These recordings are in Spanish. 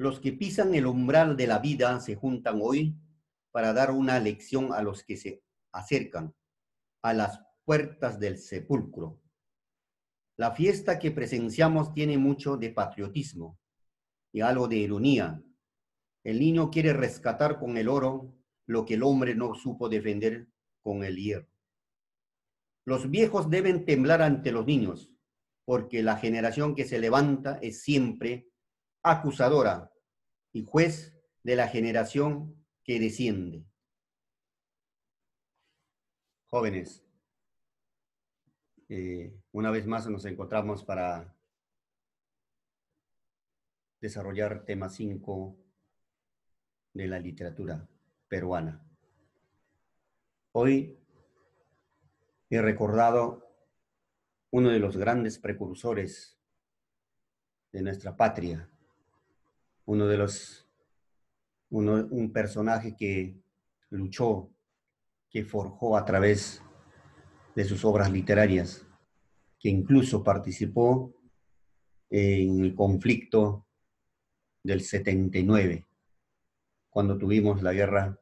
Los que pisan el umbral de la vida se juntan hoy para dar una lección a los que se acercan a las puertas del sepulcro. La fiesta que presenciamos tiene mucho de patriotismo y algo de ironía. El niño quiere rescatar con el oro lo que el hombre no supo defender con el hierro. Los viejos deben temblar ante los niños, porque la generación que se levanta es siempre acusadora y juez de la generación que desciende. Jóvenes, eh, una vez más nos encontramos para desarrollar tema 5 de la literatura peruana. Hoy he recordado uno de los grandes precursores de nuestra patria, uno de los, un personaje que luchó, que forjó a través de sus obras literarias, que incluso participó en el conflicto del 79, cuando tuvimos la guerra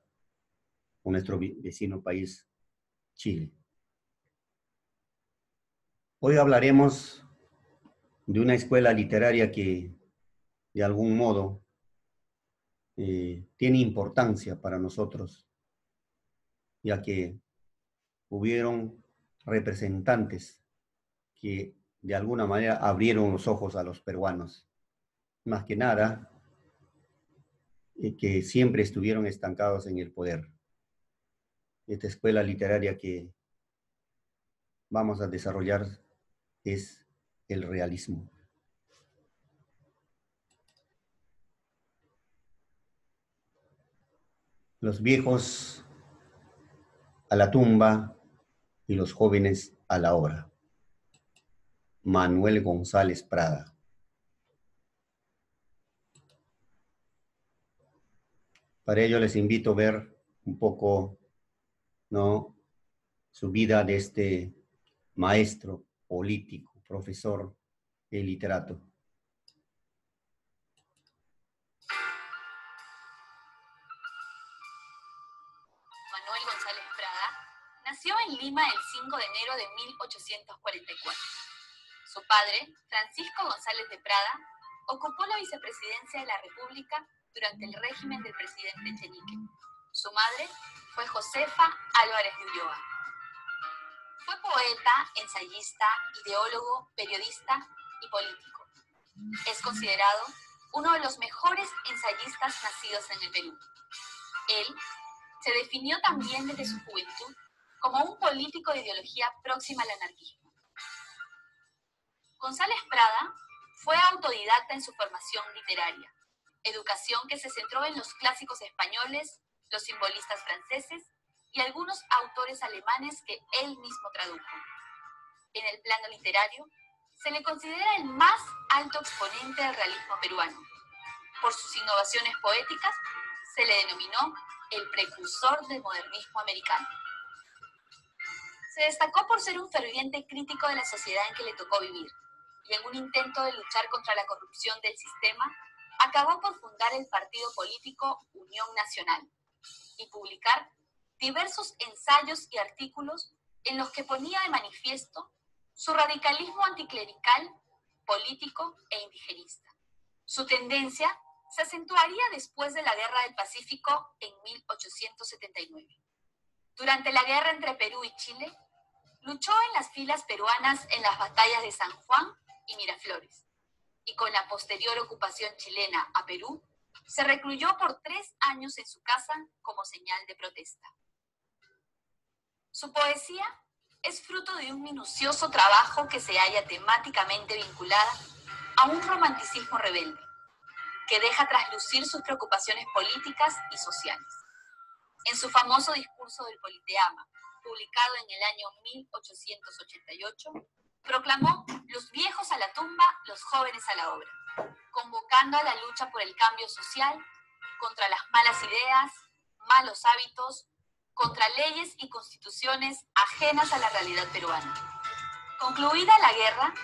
con nuestro vecino país, Chile. Hoy hablaremos de una escuela literaria que de algún modo eh, tiene importancia para nosotros, ya que hubieron representantes que de alguna manera abrieron los ojos a los peruanos. Más que nada, y que siempre estuvieron estancados en el poder. Esta escuela literaria que vamos a desarrollar es el realismo. Los viejos a la tumba y los jóvenes a la obra. Manuel González Prada. Para ello les invito a ver un poco ¿no? su vida de este maestro político, profesor y literato. 5 de enero de 1844. Su padre, Francisco González de Prada, ocupó la vicepresidencia de la República durante el régimen del presidente Chenique. Su madre fue Josefa Álvarez de Ulloa. Fue poeta, ensayista, ideólogo, periodista y político. Es considerado uno de los mejores ensayistas nacidos en el Perú. Él se definió también desde su juventud como un político de ideología próxima al anarquismo. González Prada fue autodidacta en su formación literaria, educación que se centró en los clásicos españoles, los simbolistas franceses y algunos autores alemanes que él mismo tradujo. En el plano literario, se le considera el más alto exponente del realismo peruano. Por sus innovaciones poéticas, se le denominó el precursor del modernismo americano. Se destacó por ser un ferviente crítico de la sociedad en que le tocó vivir, y en un intento de luchar contra la corrupción del sistema, acabó por fundar el partido político Unión Nacional y publicar diversos ensayos y artículos en los que ponía de manifiesto su radicalismo anticlerical, político e indigenista. Su tendencia se acentuaría después de la Guerra del Pacífico en 1879. Durante la guerra entre Perú y Chile, luchó en las filas peruanas en las batallas de San Juan y Miraflores, y con la posterior ocupación chilena a Perú, se recluyó por tres años en su casa como señal de protesta. Su poesía es fruto de un minucioso trabajo que se halla temáticamente vinculada a un romanticismo rebelde, que deja traslucir sus preocupaciones políticas y sociales. En su famoso discurso del Politeama, publicado en el año 1888, proclamó los viejos a la tumba, los jóvenes a la obra, convocando a la lucha por el cambio social, contra las malas ideas, malos hábitos, contra leyes y constituciones ajenas a la realidad peruana. Concluida la guerra,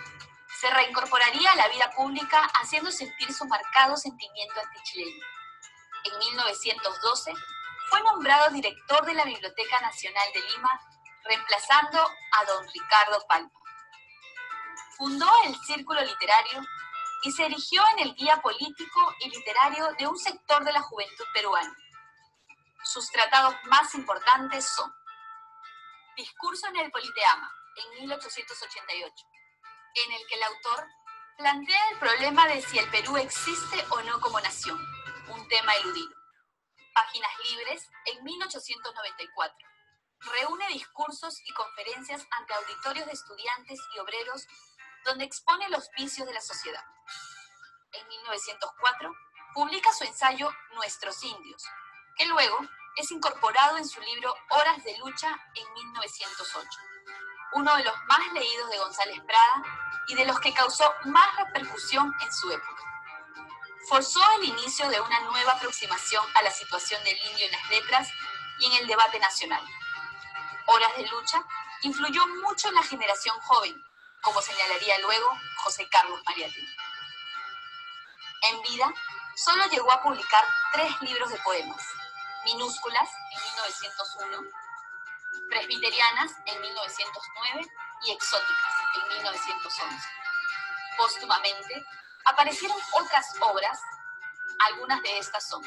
se reincorporaría a la vida pública haciendo sentir su marcado sentimiento antichileno. En 1912 fue nombrado director de la Biblioteca Nacional de Lima, reemplazando a don Ricardo Palma. Fundó el Círculo Literario y se erigió en el guía político y literario de un sector de la juventud peruana. Sus tratados más importantes son Discurso en el Politeama, en 1888, en el que el autor plantea el problema de si el Perú existe o no como nación, un tema eludido. Libres, en 1894. Reúne discursos y conferencias ante auditorios de estudiantes y obreros donde expone los vicios de la sociedad. En 1904, publica su ensayo Nuestros Indios, que luego es incorporado en su libro Horas de Lucha en 1908, uno de los más leídos de González Prada y de los que causó más repercusión en su época. Forzó el inicio de una nueva aproximación a la situación del indio en las letras y en el debate nacional. Horas de Lucha influyó mucho en la generación joven, como señalaría luego José Carlos Mariátegui. En vida, solo llegó a publicar tres libros de poemas, Minúsculas en 1901, Presbiterianas en 1909 y Exóticas en 1911. Póstumamente, aparecieron otras obras, algunas de estas son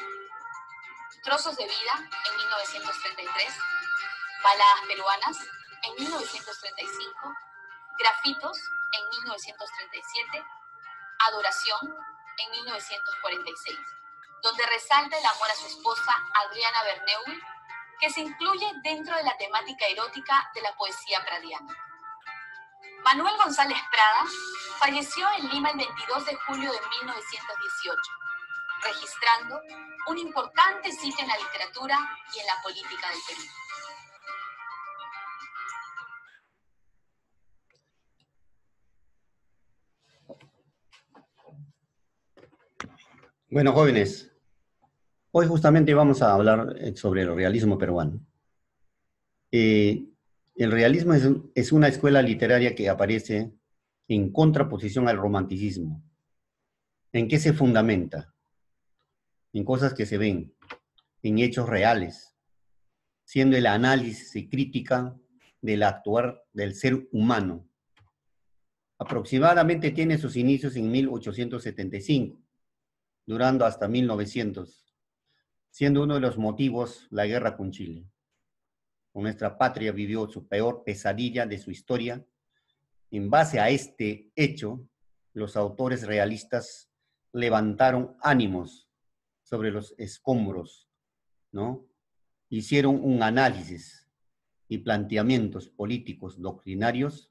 Trozos de Vida en 1933, Baladas Peruanas en 1935, Grafitos en 1937, Adoración en 1946, donde resalta el amor a su esposa Adriana Berneul, que se incluye dentro de la temática erótica de la poesía pradiana. Manuel González Prada falleció en Lima el 22 de julio de 1918, registrando un importante sitio en la literatura y en la política del Perú. Bueno, jóvenes, hoy justamente vamos a hablar eh, sobre el realismo peruano. Eh, el realismo es, una escuela literaria que aparece en contraposición al romanticismo. ¿En qué se fundamenta? En cosas que se ven, en hechos reales, siendo el análisis y crítica del actuar del ser humano. Aproximadamente tiene sus inicios en 1875 durando hasta 1900, siendo uno de los motivos la guerra con Chile. Nuestra patria vivió su peor pesadilla de su historia. En base a este hecho, los autores realistas levantaron ánimos sobre los escombros, ¿no? Hicieron un análisis y planteamientos políticos doctrinarios,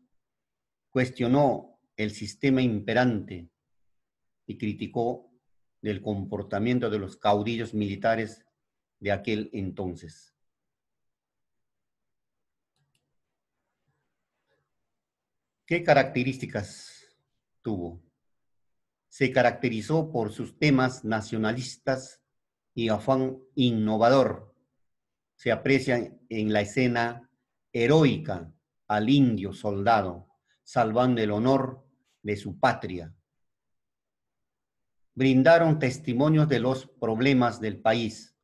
cuestionó el sistema imperante y criticó del comportamiento de los caudillos militares de aquel entonces. ¿Qué características tuvo? Se caracterizó por sus temas nacionalistas y afán innovador. Se aprecia en la escena heroica al indio soldado, salvando el honor de su patria, brindaron testimonios de los problemas del país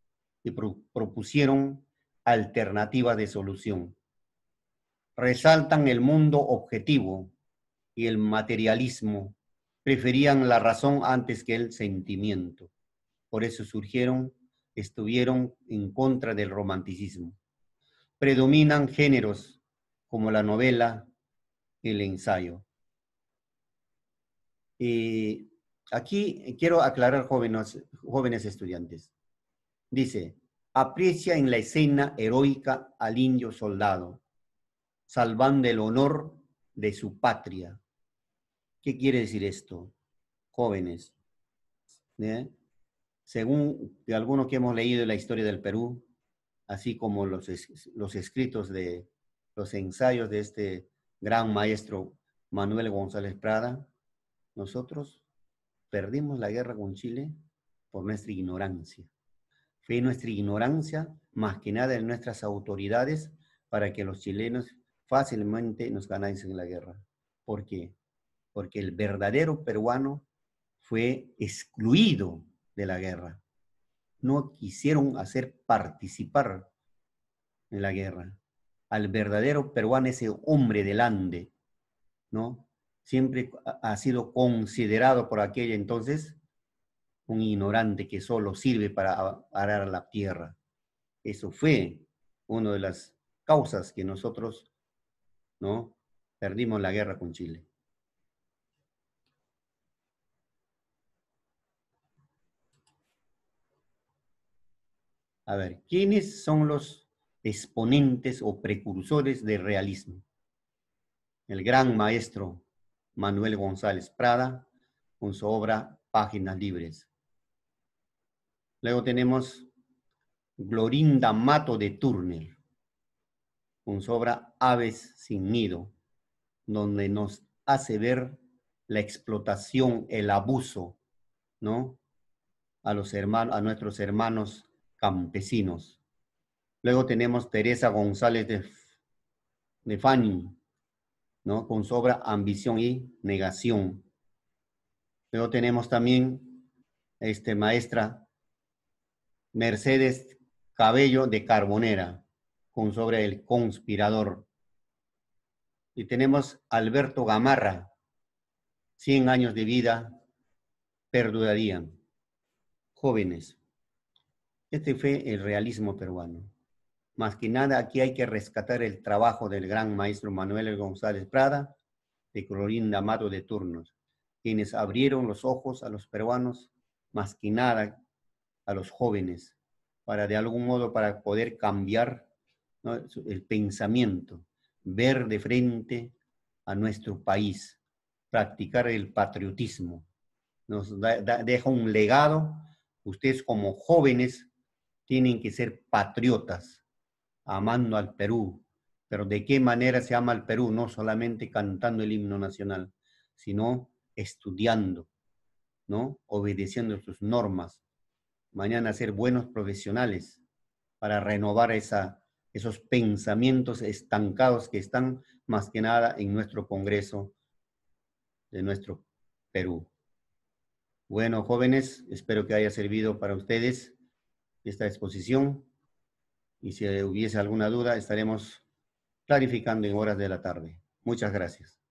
y propusieron alternativas de solución. Resaltan el mundo objetivo y el materialismo, preferían la razón antes que el sentimiento. Por eso surgieron, estuvieron en contra del romanticismo. Predominan géneros como la novela, el ensayo. Y Aquí quiero aclarar, jóvenes, jóvenes estudiantes. Dice, aprecia en la escena heroica al indio soldado, salvando el honor de su patria. ¿Qué quiere decir esto, jóvenes? ¿Eh? Según de algunos que hemos leído la historia del Perú, así como los, los escritos de los ensayos de este gran maestro Manuel González Prada, nosotros perdimos la guerra con Chile por nuestra ignorancia. Fue nuestra ignorancia, más que nada en nuestras autoridades, para que los chilenos fácilmente nos ganasen la guerra. ¿Por qué? porque el verdadero peruano fue excluido de la guerra. No quisieron hacer participar en la guerra. Al verdadero peruano, ese hombre del Ande, ¿no? Siempre ha sido considerado por aquel entonces un ignorante que solo sirve para arar la tierra. Eso fue una de las causas que nosotros, ¿no? Perdimos la guerra con Chile. A ver, ¿quiénes son los exponentes o precursores del realismo? El gran maestro Manuel González Prada, con su obra Páginas Libres. Luego tenemos Glorinda Mato de Turner, con su obra Aves sin Nido, donde nos hace ver la explotación, el abuso, ¿no? A los hermanos, a nuestros hermanos campesinos. Luego tenemos Teresa González de, de ¿no? con su obra Ambición y Negación. Luego tenemos también este, maestra Mercedes Cabello de Carbonera, con su obra El Conspirador. Y tenemos Alberto Gamarra, 100 años de vida perdurarían. Jóvenes, este fue el realismo peruano. Más que nada, aquí hay que rescatar el trabajo del gran maestro Manuel González Prada, de Clorinda Mato de Turnos, quienes abrieron los ojos a los peruanos, más que nada a los jóvenes, para de algún modo para poder cambiar el pensamiento, ver de frente a nuestro país, practicar el patriotismo. Nos deja un legado, ustedes como jóvenes tienen que ser patriotas, amando al Perú. Pero ¿de qué manera se ama al Perú? No solamente cantando el himno nacional, sino estudiando, ¿no? Obedeciendo sus normas. Mañana ser buenos profesionales para renovar esa, esos pensamientos estancados que están más que nada en nuestro Congreso de nuestro Perú. Bueno, jóvenes, espero que haya servido para ustedes esta exposición y si hubiese alguna duda estaremos clarificando en horas de la tarde. Muchas gracias.